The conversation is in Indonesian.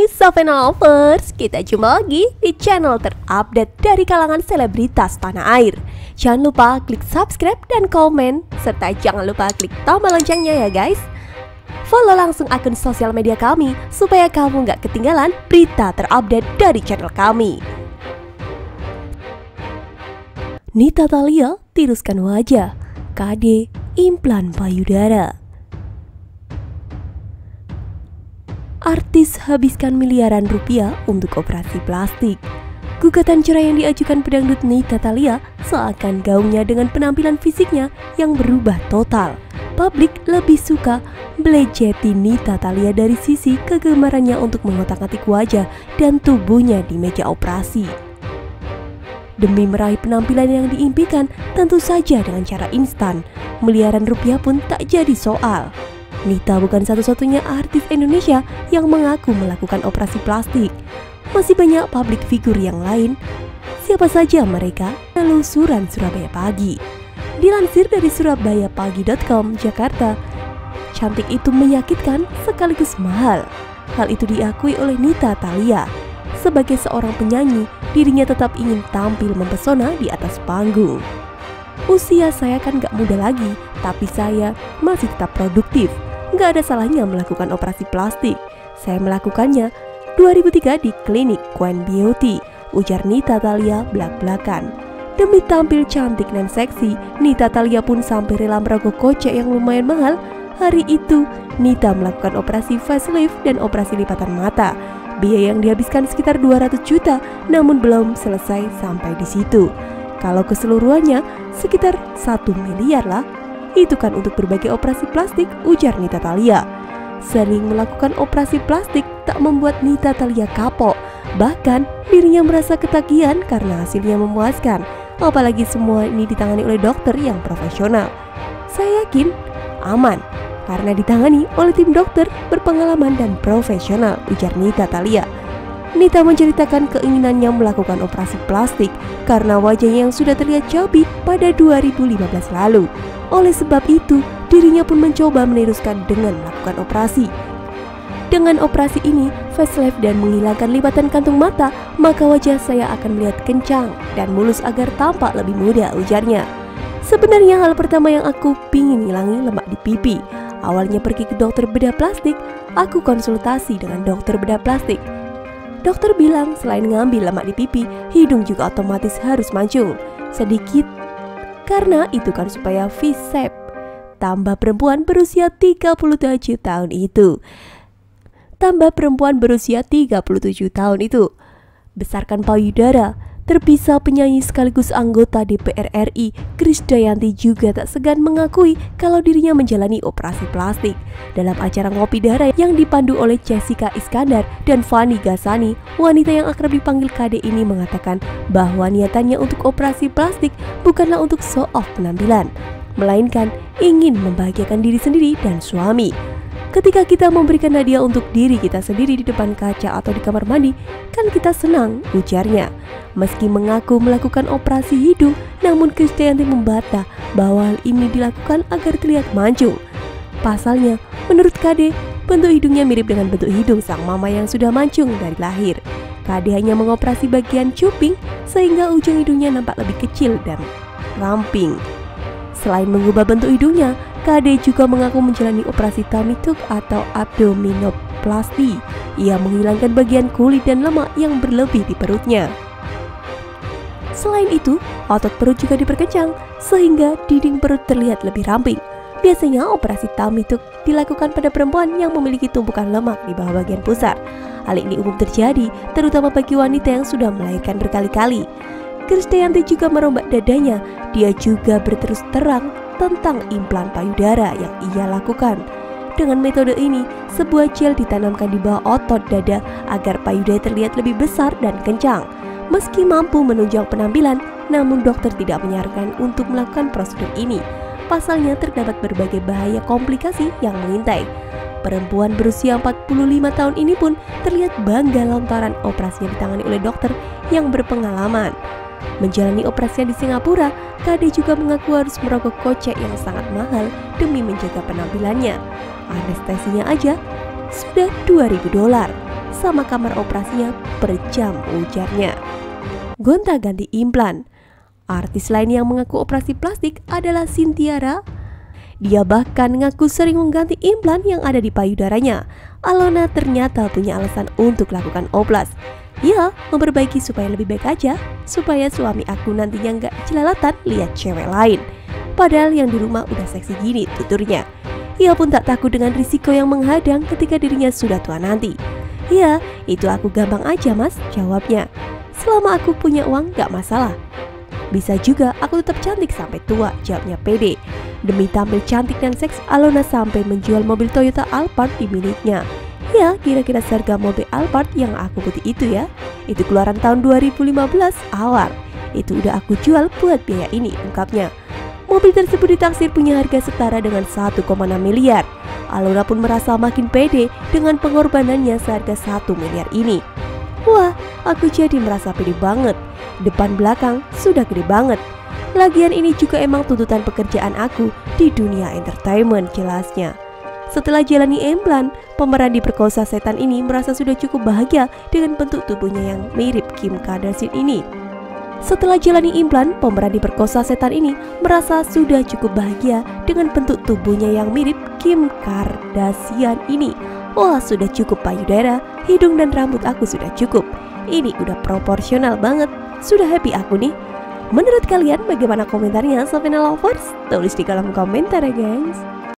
Hai Sofen Lovers, kita jumpa lagi di channel terupdate dari kalangan selebritas tanah air. Jangan lupa klik subscribe dan komen, serta jangan lupa klik tombol loncengnya ya guys. Follow langsung akun sosial media kami supaya kamu nggak ketinggalan berita terupdate dari channel kami. Nita Talia tiruskan wajah, KD implan payudara artis habiskan miliaran rupiah untuk operasi plastik. Gugatan cerai yang diajukan pedangdut Nita Talia seakan gaungnya dengan penampilan fisiknya yang berubah total. Publik lebih suka belejeti Nita Talia dari sisi kegemarannya untuk mengotak-atik wajah dan tubuhnya di meja operasi. Demi meraih penampilan yang diimpikan, tentu saja dengan cara instan, miliaran rupiah pun tak jadi soal. Nita bukan satu-satunya artis Indonesia yang mengaku melakukan operasi plastik. Masih banyak publik figur yang lain. Siapa saja mereka? Telusuran Surabaya Pagi. Dilansir dari surabayapagi.com, Jakarta, cantik itu menyakitkan sekaligus mahal. Hal itu diakui oleh Nita Talia. Sebagai seorang penyanyi, dirinya tetap ingin tampil mempesona di atas panggung. Usia saya kan gak muda lagi, tapi saya masih tetap produktif nggak ada salahnya melakukan operasi plastik. Saya melakukannya 2003 di klinik Queen Beauty, ujar Nita Talia belak-belakan. Demi tampil cantik dan seksi, Nita Talia pun sampai rela merogoh kocek yang lumayan mahal. Hari itu, Nita melakukan operasi facelift dan operasi lipatan mata. Biaya yang dihabiskan sekitar 200 juta, namun belum selesai sampai di situ. Kalau keseluruhannya, sekitar 1 miliar lah itu kan untuk berbagai operasi plastik, ujar Nita Talia. Sering melakukan operasi plastik tak membuat Nita Talia kapok. Bahkan dirinya merasa ketagihan karena hasilnya memuaskan. Apalagi semua ini ditangani oleh dokter yang profesional. Saya yakin aman karena ditangani oleh tim dokter berpengalaman dan profesional, ujar Nita Talia. Nita menceritakan keinginannya melakukan operasi plastik karena wajahnya yang sudah terlihat cabi pada 2015 lalu. Oleh sebab itu, dirinya pun mencoba meneruskan dengan melakukan operasi. Dengan operasi ini, facelift dan menghilangkan lipatan kantung mata, maka wajah saya akan melihat kencang dan mulus agar tampak lebih muda, ujarnya. Sebenarnya hal pertama yang aku pingin hilangi lemak di pipi. Awalnya pergi ke dokter bedah plastik, aku konsultasi dengan dokter bedah plastik. Dokter bilang selain ngambil lemak di pipi, hidung juga otomatis harus mancung. Sedikit karena itu kan supaya V-shape. Tambah perempuan berusia 37 tahun itu. Tambah perempuan berusia 37 tahun itu. Besarkan payudara, Terpisah penyanyi sekaligus anggota DPR RI, Krisdayanti juga tak segan mengakui kalau dirinya menjalani operasi plastik. Dalam acara Ngopi Darah yang dipandu oleh Jessica Iskandar dan Fani Gasani, wanita yang akrab dipanggil KD ini mengatakan bahwa niatannya untuk operasi plastik bukanlah untuk show off penampilan, melainkan ingin membahagiakan diri sendiri dan suami. Ketika kita memberikan hadiah untuk diri kita sendiri di depan kaca atau di kamar mandi, kan kita senang, ujarnya. Meski mengaku melakukan operasi hidung, namun Kristianti membantah bahwa hal ini dilakukan agar terlihat mancung. Pasalnya, menurut KD, bentuk hidungnya mirip dengan bentuk hidung sang mama yang sudah mancung dari lahir. KD hanya mengoperasi bagian cuping sehingga ujung hidungnya nampak lebih kecil dan ramping. Selain mengubah bentuk hidungnya, KD juga mengaku menjalani operasi tummy tuck atau abdominoplasti. Ia menghilangkan bagian kulit dan lemak yang berlebih di perutnya. Selain itu, otot perut juga diperkencang sehingga dinding perut terlihat lebih ramping. Biasanya operasi tummy tuck dilakukan pada perempuan yang memiliki tumpukan lemak di bawah bagian pusar. Hal ini umum terjadi terutama bagi wanita yang sudah melahirkan berkali-kali. Krisdayanti juga merombak dadanya. Dia juga berterus terang tentang implan payudara yang ia lakukan. Dengan metode ini, sebuah gel ditanamkan di bawah otot dada agar payudara terlihat lebih besar dan kencang. Meski mampu menunjang penampilan, namun dokter tidak menyarankan untuk melakukan prosedur ini. Pasalnya terdapat berbagai bahaya komplikasi yang mengintai. Perempuan berusia 45 tahun ini pun terlihat bangga lantaran operasi yang ditangani oleh dokter yang berpengalaman. Menjalani operasi di Singapura, KD juga mengaku harus merogoh kocek yang sangat mahal demi menjaga penampilannya. Anestesinya aja sudah 2000 dolar. sama kamar operasinya per jam ujarnya. Gonta-ganti implan. Artis lain yang mengaku operasi plastik adalah Sintiara. Dia bahkan ngaku sering mengganti implan yang ada di payudaranya. Alona ternyata punya alasan untuk lakukan oplas. Ya, memperbaiki supaya lebih baik aja, supaya suami aku nantinya nggak jelalatan lihat cewek lain. Padahal yang di rumah udah seksi gini tuturnya. Ia pun tak takut dengan risiko yang menghadang ketika dirinya sudah tua nanti. Ya, itu aku gampang aja mas, jawabnya. Selama aku punya uang gak masalah. Bisa juga aku tetap cantik sampai tua, jawabnya pede. Demi tampil cantik dan seks, Alona sampai menjual mobil Toyota Alphard di miliknya. Ya, kira-kira harga mobil Alphard yang aku putih itu ya. Itu keluaran tahun 2015 awal. Itu udah aku jual buat biaya ini, ungkapnya. Mobil tersebut ditaksir punya harga setara dengan 1,6 miliar. Alona pun merasa makin pede dengan pengorbanannya seharga 1 miliar ini. Wah, aku jadi merasa pede banget. Depan belakang sudah gede banget. Lagian ini juga emang tuntutan pekerjaan aku di dunia entertainment jelasnya. Setelah jalani implan, pemeran di perkosa setan ini merasa sudah cukup bahagia dengan bentuk tubuhnya yang mirip Kim Kardashian ini. Setelah jalani implan, pemeran di perkosa setan ini merasa sudah cukup bahagia dengan bentuk tubuhnya yang mirip Kim Kardashian ini. Wah, sudah cukup payudara, hidung dan rambut aku sudah cukup. Ini udah proporsional banget. Sudah happy aku nih. Menurut kalian bagaimana komentarnya Sofina Lovers? Tulis di kolom komentar ya guys.